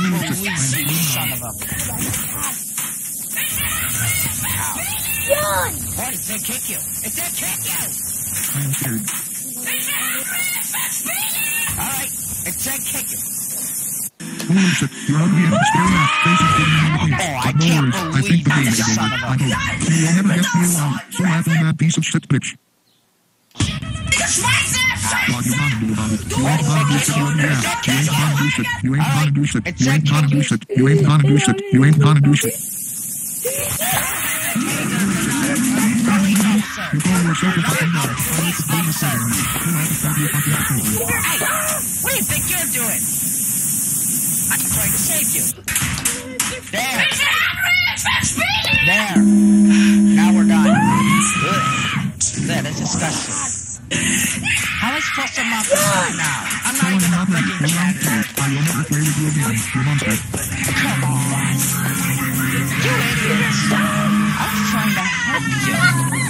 police, you son of a... John! Kick you. It's going kick you! All right, it's kick you. Oh, I can't believe I think the baby did it. I hope. He will never get me alone. So that piece of shit bitch. You ain't gonna do shit on your ass. You ain't gonna do shit. You ain't gonna do shit. You ain't gonna do shit. You ain't gonna do shit. You ain't gonna do shit. You're calling yourself a fucking dog. I need to clean the center. You have to stop your fucking asshole. Hey, what do you think you're doing? I'm trying to save you. There. There. Now we're done. Ugh. There, that's disgusting. I'm. Come on. You idiots. I was trying to help you.